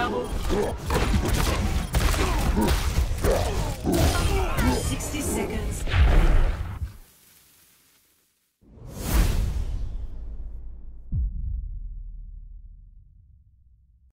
double.